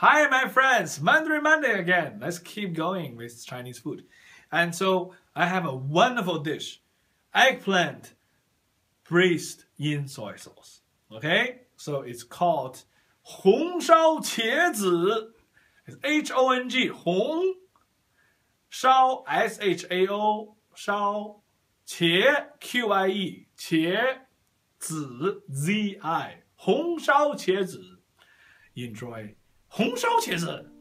Hi, my friends. Mandarin Monday again. Let's keep going with Chinese food. And so I have a wonderful dish eggplant braised in soy sauce. Okay? So it's called Hong Shao Qiezi. It's H O N G, Hong Shao, S H A O, Shao, Qie, Q I E, Qie, Zi, Z I, Hong Shao. Enjoy 红烧茄子。